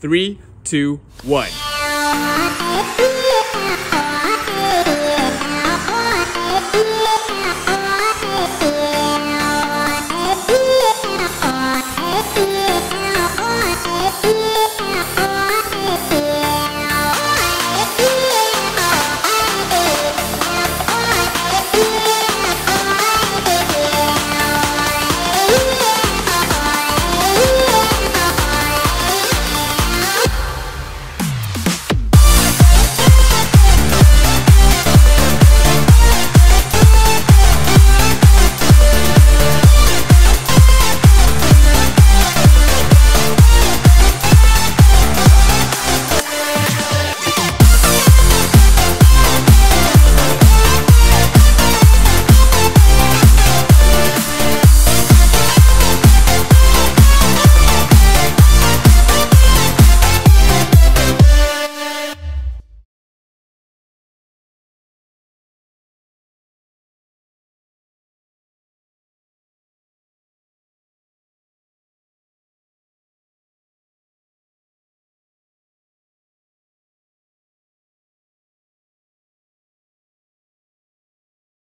Three, two, one.